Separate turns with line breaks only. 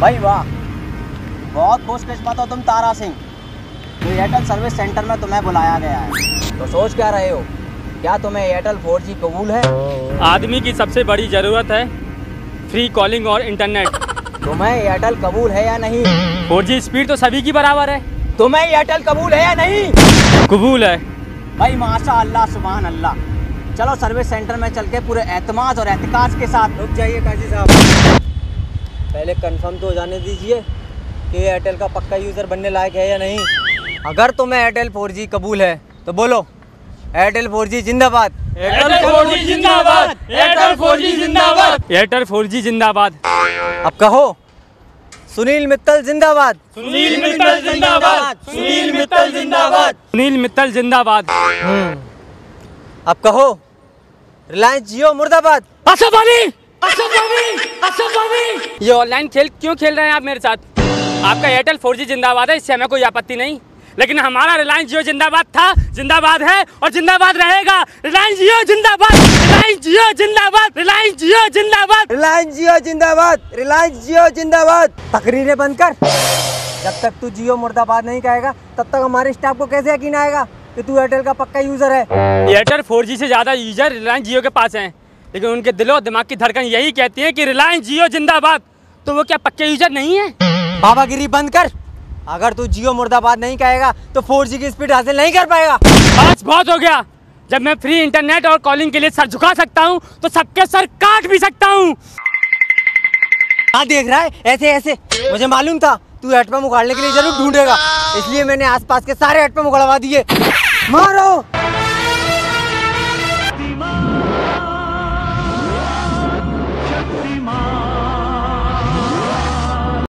भाई वाह बहुत खुश किस्मत हो तुम तारा सिंह। तो एयरटेल सर्विस सेंटर में तुम्हें बुलाया गया है। तो सोच क्या रहे हो? क्या तुम्हें एयरटेल 4G कबूल है?
आदमी की सबसे बड़ी ज़रूरत है फ्री कॉलिंग और इंटरनेट
तुम्हें एयरटेल कबूल है या नहीं?
फोर जी स्पीड तो सभी की बराबर है।
तुम्हें एयरटेल कबूल है या नहीं?
कबूल है।
भाई माशा अल्लाह सुबहान अल्लाह चलो सर्विस सेंटर में चल के पूरे एतमाद और एहतिकाज के साथ।
रुक जाइए काजी साहब। पहले कंफर्म तो हो जाने दीजिए कि एयरटेल का पक्का यूज़र बनने लायक है या नहीं। अगर तुम्हें एयरटेल 4G कबूल है तो बोलो। एयरटेल 4G जिंदाबाद।
एयरटेल फोर जी जिंदाबाद। एयरटेल फोर जी जिंदाबाद। एयरटेल फोर जी जिंदाबाद।
अब कहो सुनील मित्तल जिंदाबाद।
सुनील मित्तल जिंदाबाद। सुनील मित्तल जिंदाबाद। सुनील मित्तल जिंदाबाद।
अब कहो रिलायंस जियो मुर्दाबाद।
ये ऑनलाइन खेल क्यों खेल रहे हैं आप मेरे साथ? आपका एयरटेल फोर जी जिंदाबाद है इससे हमें कोई आपत्ति नहीं। लेकिन हमारा रिलायंस जियो जिंदाबाद था जिंदाबाद है और जिंदाबाद रहेगा। रिलायंस जियो जिंदाबाद रिलायंस जियो जिंदाबाद रिलायंस जियो जिंदाबाद।
रिलायंस जियो जिंदाबाद रिलायंस जियो जिंदाबाद। तकरीरें बंद कर। जब तक तू जियो मुर्दाबाद नहीं कहेगा तब तक हमारे स्टाफ को कैसे यकीन आएगा कि तू एयरटेल का पक्का यूज़र है?
एयरटेल फोर जी से ज़्यादा यूज़र रिलायंस जियो के पास हैं। लेकिन उनके दिलो दिमाग की धड़कन यही कहती है कि रिलायंस जियो जिंदाबाद। तो वो क्या पक्के यूज़र नहीं है?
बाबागिरी बंद कर। अगर तू जियो मुर्दाबाद नहीं कहेगा तो 4G की स्पीड हासिल नहीं कर पाएगा।
बस बहुत हो गया। जब मैं फ्री इंटरनेट और कॉलिंग के लिए सर झुका सकता हूँ तो सबके सर काट भी सकता हूँ।
हाँ देख रहा है ऐसे ऐसे। मुझे मालूम था तू हेडपम्प उखाड़ने के लिए ज़रूर ढूंढेगा। इसलिए मैंने आसपास के सारे हेडपम्प उखड़वा दिए। मारो!